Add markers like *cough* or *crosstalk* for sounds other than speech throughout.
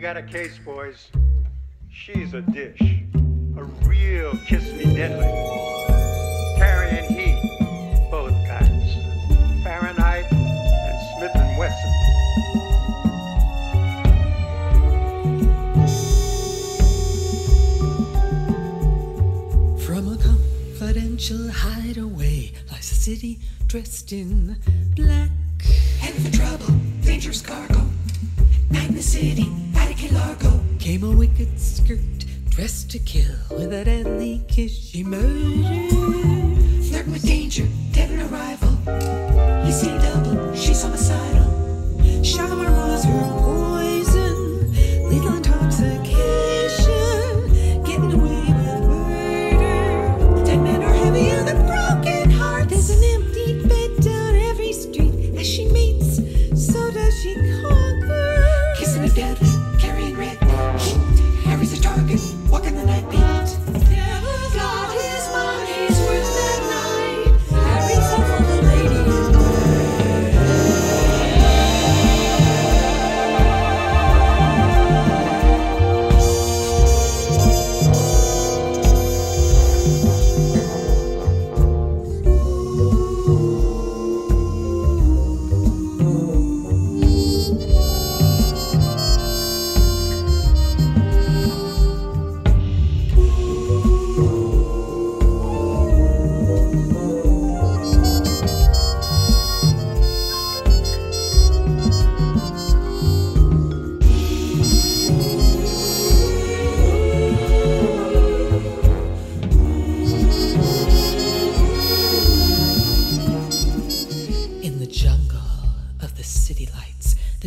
We got a case, boys. She's a dish. A real kiss me deadly. Carrying heat, both kinds. Fahrenheit and Smith and Wesson. From a confidential hideaway lies a city dressed in black. Headed for trouble, dangerous cargo. Night in the city, skirt dressed to kill with a deadly kiss she murdered.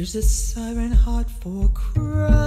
There's a siren heart for crime.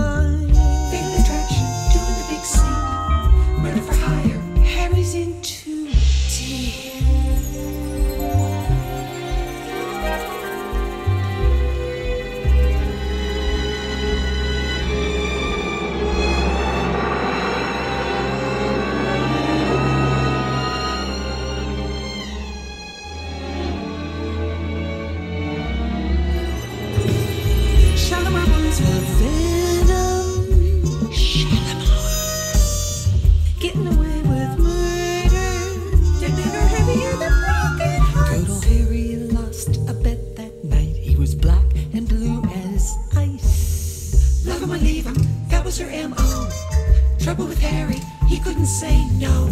Trouble with Harry, he couldn't say no.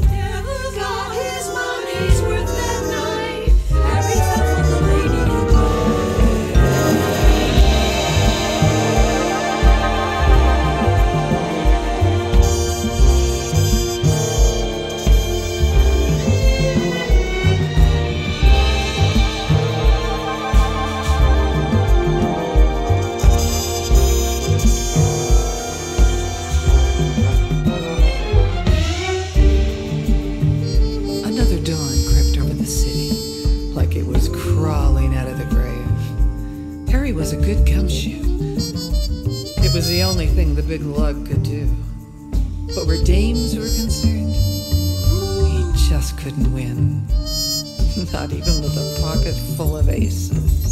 Was a good gumshoe. It was the only thing the big lug could do. But where dames were concerned, he just couldn't win. *laughs* Not even with a pocket full of aces.